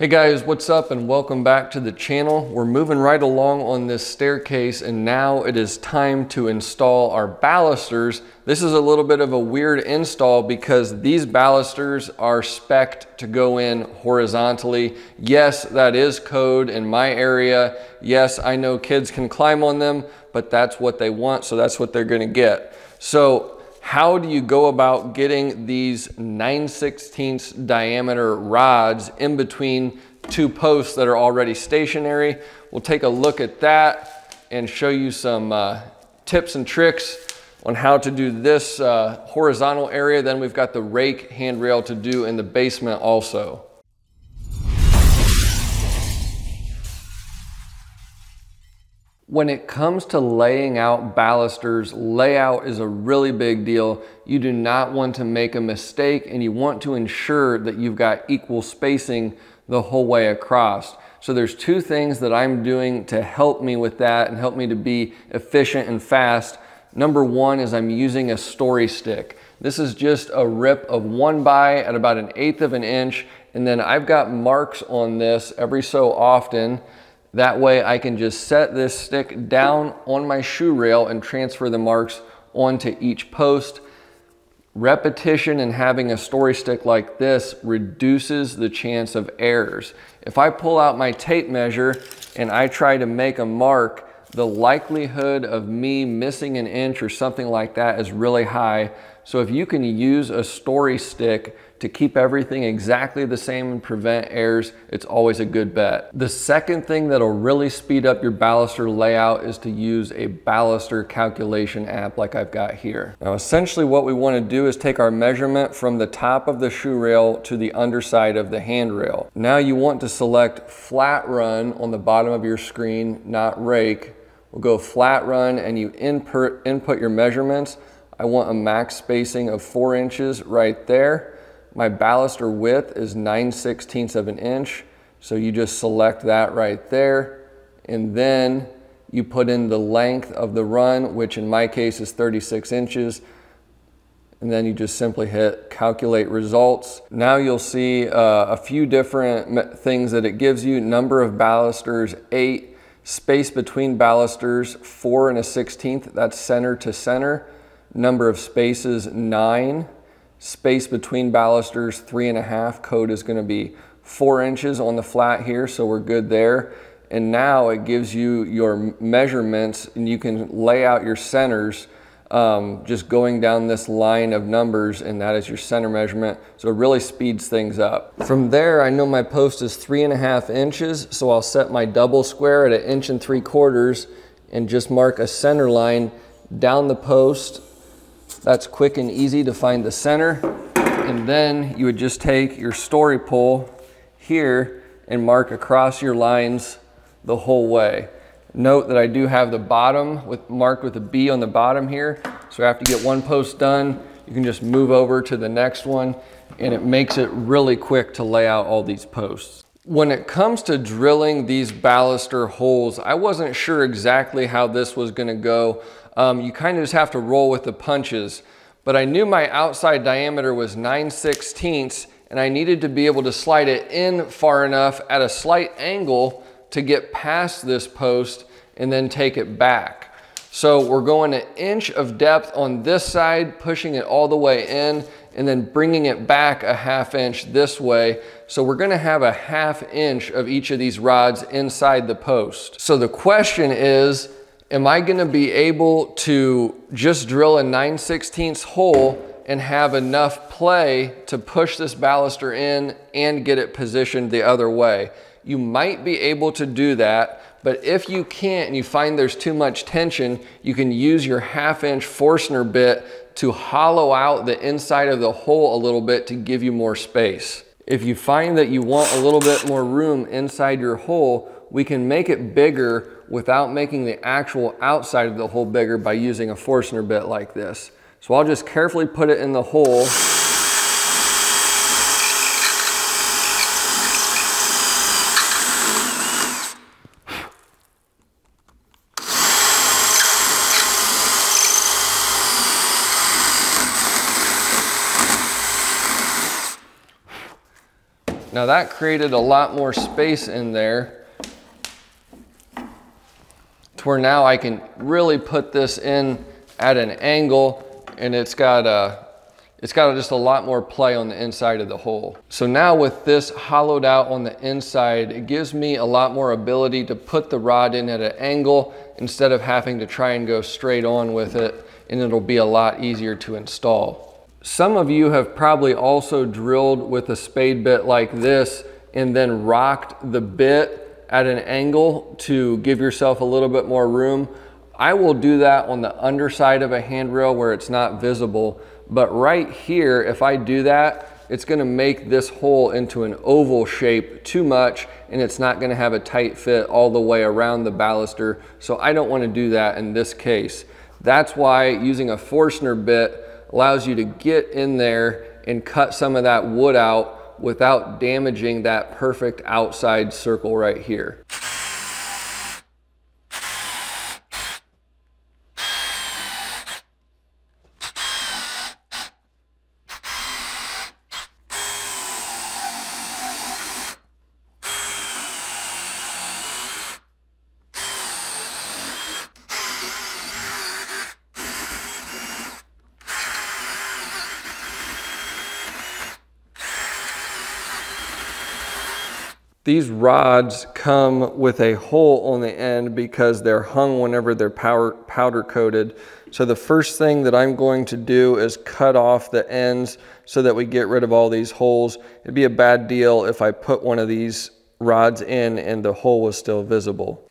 Hey guys, what's up and welcome back to the channel. We're moving right along on this staircase and now it is time to install our balusters. This is a little bit of a weird install because these balusters are spec'd to go in horizontally. Yes, that is code in my area. Yes, I know kids can climb on them, but that's what they want, so that's what they're gonna get. So how do you go about getting these 9 16 diameter rods in between two posts that are already stationary? We'll take a look at that and show you some uh, tips and tricks on how to do this uh, horizontal area. Then we've got the rake handrail to do in the basement also. When it comes to laying out balusters, layout is a really big deal. You do not want to make a mistake and you want to ensure that you've got equal spacing the whole way across. So there's two things that I'm doing to help me with that and help me to be efficient and fast. Number one is I'm using a story stick. This is just a rip of one by at about an eighth of an inch. And then I've got marks on this every so often that way I can just set this stick down on my shoe rail and transfer the marks onto each post. Repetition and having a story stick like this reduces the chance of errors. If I pull out my tape measure and I try to make a mark, the likelihood of me missing an inch or something like that is really high. So if you can use a story stick to keep everything exactly the same and prevent errors, it's always a good bet. The second thing that'll really speed up your baluster layout is to use a baluster calculation app like I've got here. Now essentially what we wanna do is take our measurement from the top of the shoe rail to the underside of the handrail. Now you want to select flat run on the bottom of your screen, not rake. We'll go flat run and you input, input your measurements. I want a max spacing of four inches right there. My baluster width is 9 16ths of an inch. So you just select that right there. And then you put in the length of the run, which in my case is 36 inches. And then you just simply hit calculate results. Now you'll see uh, a few different things that it gives you. Number of balusters, eight. Space between balusters, four and a 16th, that's center to center. Number of spaces, nine. Space between balusters, three and a half. Code is gonna be four inches on the flat here, so we're good there. And now it gives you your measurements and you can lay out your centers um, just going down this line of numbers and that is your center measurement. So it really speeds things up. From there, I know my post is three and a half inches. So I'll set my double square at an inch and three quarters and just mark a center line down the post that's quick and easy to find the center. And then you would just take your story pole here and mark across your lines the whole way. Note that I do have the bottom with marked with a B on the bottom here. So after you get one post done, you can just move over to the next one and it makes it really quick to lay out all these posts. When it comes to drilling these baluster holes, I wasn't sure exactly how this was gonna go. Um, you kind of just have to roll with the punches. But I knew my outside diameter was 9 16ths and I needed to be able to slide it in far enough at a slight angle to get past this post and then take it back. So we're going an inch of depth on this side, pushing it all the way in and then bringing it back a half inch this way. So we're gonna have a half inch of each of these rods inside the post. So the question is, am I gonna be able to just drill a 9 16 hole and have enough play to push this baluster in and get it positioned the other way? You might be able to do that, but if you can't and you find there's too much tension, you can use your half inch Forstner bit to hollow out the inside of the hole a little bit to give you more space. If you find that you want a little bit more room inside your hole, we can make it bigger without making the actual outside of the hole bigger by using a Forstner bit like this. So I'll just carefully put it in the hole Now that created a lot more space in there to where now I can really put this in at an angle and it's got a, it's got just a lot more play on the inside of the hole. So now with this hollowed out on the inside, it gives me a lot more ability to put the rod in at an angle instead of having to try and go straight on with it and it'll be a lot easier to install. Some of you have probably also drilled with a spade bit like this and then rocked the bit at an angle to give yourself a little bit more room. I will do that on the underside of a handrail where it's not visible. But right here, if I do that, it's gonna make this hole into an oval shape too much and it's not gonna have a tight fit all the way around the baluster. So I don't wanna do that in this case. That's why using a Forstner bit allows you to get in there and cut some of that wood out without damaging that perfect outside circle right here. These rods come with a hole on the end because they're hung whenever they're powder, powder coated. So the first thing that I'm going to do is cut off the ends so that we get rid of all these holes. It'd be a bad deal if I put one of these rods in and the hole was still visible.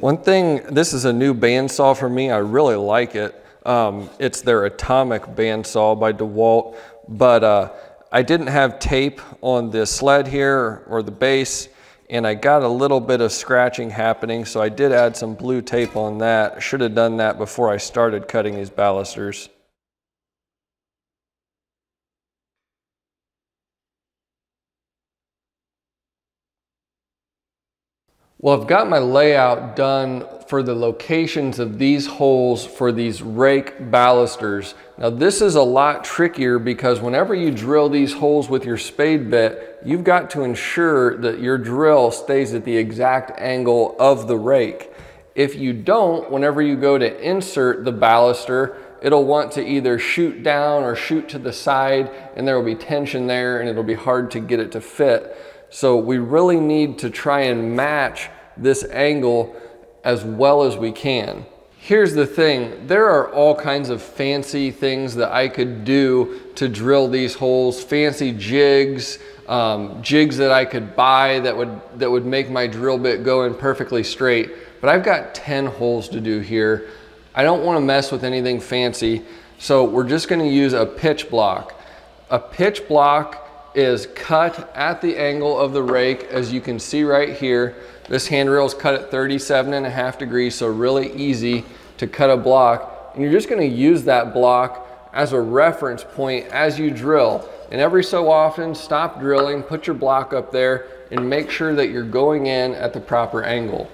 One thing, this is a new bandsaw for me. I really like it. Um, it's their Atomic bandsaw by DeWalt, but uh, I didn't have tape on the sled here or the base, and I got a little bit of scratching happening, so I did add some blue tape on that. Should have done that before I started cutting these balusters. Well, I've got my layout done for the locations of these holes for these rake balusters. Now this is a lot trickier because whenever you drill these holes with your spade bit, you've got to ensure that your drill stays at the exact angle of the rake. If you don't, whenever you go to insert the baluster, it'll want to either shoot down or shoot to the side and there will be tension there and it'll be hard to get it to fit. So we really need to try and match this angle as well as we can. Here's the thing, there are all kinds of fancy things that I could do to drill these holes, fancy jigs, um, jigs that I could buy that would, that would make my drill bit go in perfectly straight. But I've got 10 holes to do here. I don't wanna mess with anything fancy, so we're just gonna use a pitch block. A pitch block is cut at the angle of the rake, as you can see right here. This handrail is cut at 37 and a half degrees, so really easy to cut a block. And you're just gonna use that block as a reference point as you drill. And every so often, stop drilling, put your block up there, and make sure that you're going in at the proper angle.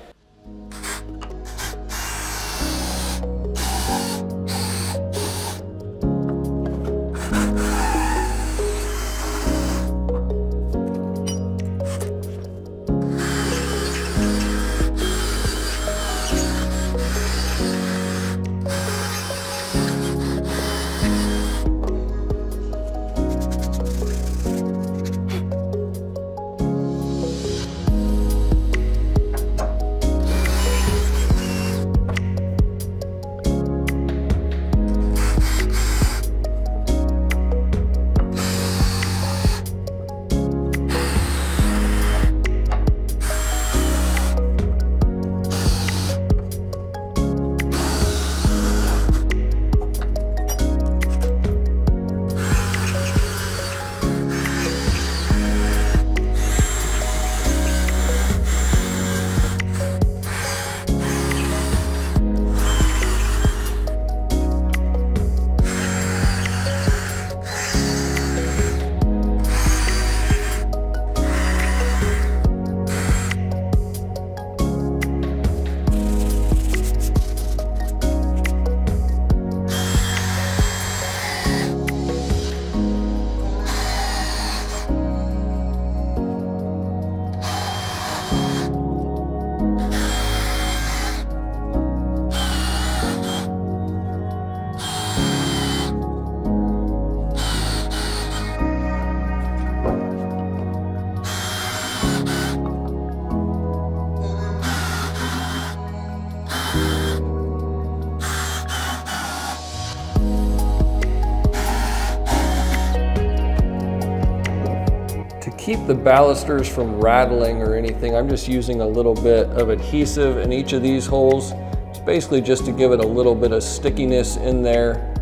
Keep the balusters from rattling or anything, I'm just using a little bit of adhesive in each of these holes. It's basically just to give it a little bit of stickiness in there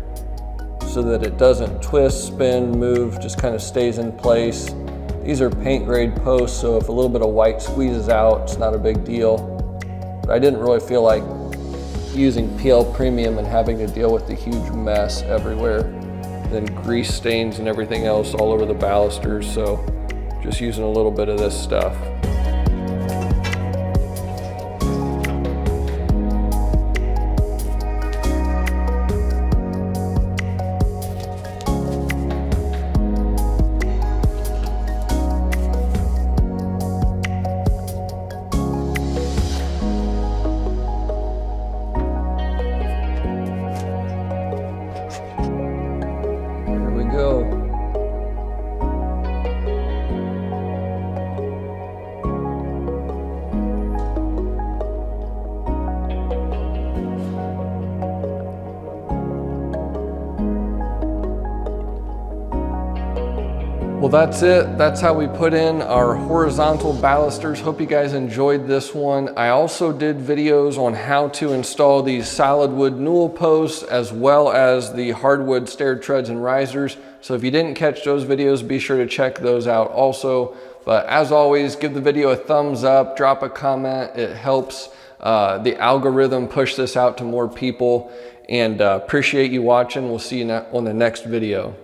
so that it doesn't twist, spin, move, just kind of stays in place. These are paint grade posts, so if a little bit of white squeezes out, it's not a big deal. But I didn't really feel like using PL Premium and having to deal with the huge mess everywhere. Then grease stains and everything else all over the balusters, so just using a little bit of this stuff. Well, that's it. That's how we put in our horizontal balusters. Hope you guys enjoyed this one. I also did videos on how to install these solid wood newel posts as well as the hardwood stair treads and risers. So if you didn't catch those videos, be sure to check those out also. But as always, give the video a thumbs up, drop a comment. It helps uh, the algorithm push this out to more people. And uh, appreciate you watching. We'll see you on the next video.